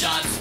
shots.